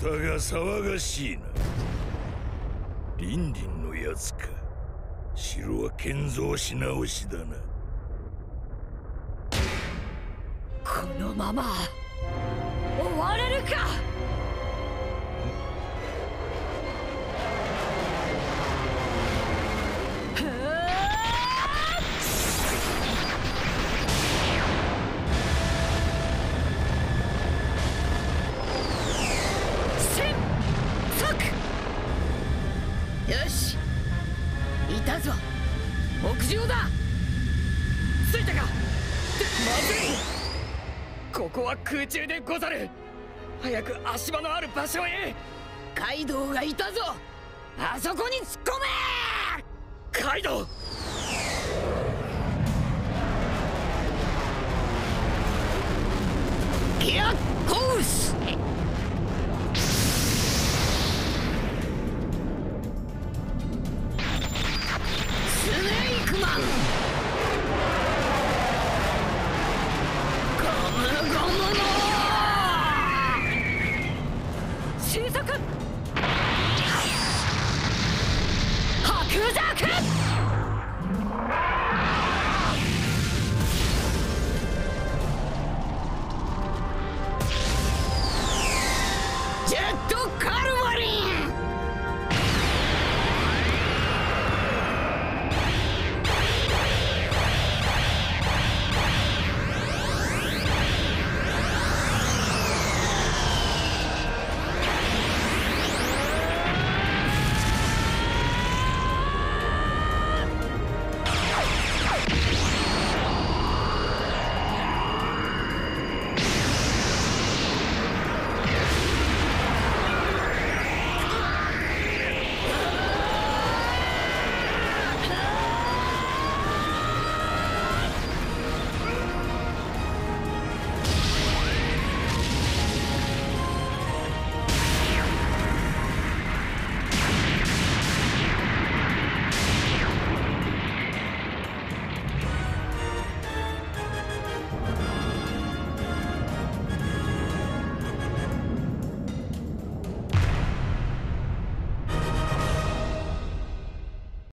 だが騒がしいな。リンリンのやつか。城は建造し直しだな。このまま終われるか！よし。いたぞ。屋上だ。着いたか。まずい。ここは空中でござる。早く足場のある場所へ。カイドウがいたぞ。あそこに突っ込め。カイドウ。退く白弱